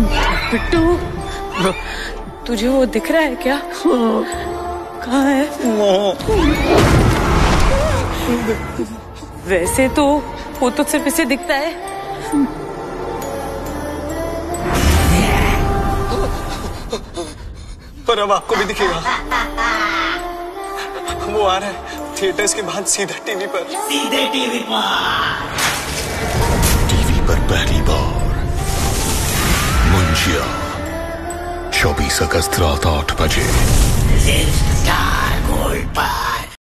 बिट्टू तुझे वो दिख रहा है क्या? कहा है? वैसे तो वो तो सिर्फ़ इसे दिखता है। पर अब आपको भी दिखेगा। वो आ रहा है थिएटर्स के बाद सीधा टीवी पर। सीधे टीवी पर। मुंशिया चौबीस अगस्त रात आठ बजे